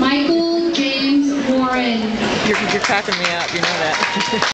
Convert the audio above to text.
Michael James Warren. You're, you're cracking me up, you know that.